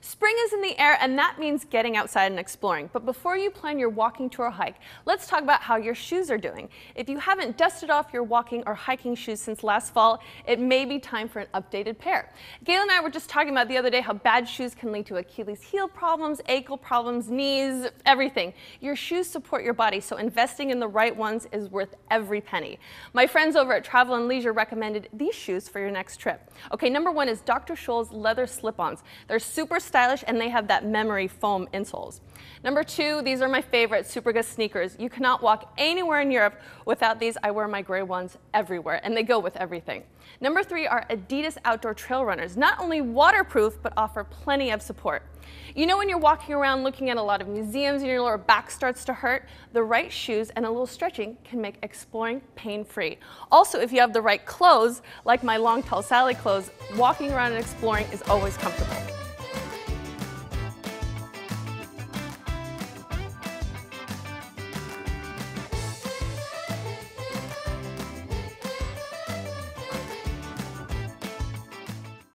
Spring is in the air and that means getting outside and exploring. But before you plan your walking tour hike, let's talk about how your shoes are doing. If you haven't dusted off your walking or hiking shoes since last fall, it may be time for an updated pair. Gail and I were just talking about the other day how bad shoes can lead to Achilles heel problems, ankle problems, knees, everything. Your shoes support your body, so investing in the right ones is worth every penny. My friends over at Travel and Leisure recommended these shoes for your next trip. Okay, number one is Dr. Scholl's leather slip-ons. They're super stylish and they have that memory foam insoles. Number two, these are my favorite Superga sneakers. You cannot walk anywhere in Europe without these. I wear my gray ones everywhere and they go with everything. Number three are Adidas outdoor trail runners. Not only waterproof, but offer plenty of support. You know when you're walking around looking at a lot of museums and your lower back starts to hurt? The right shoes and a little stretching can make exploring pain-free. Also, if you have the right clothes, like my long tall Sally clothes, walking around and exploring is always comfortable.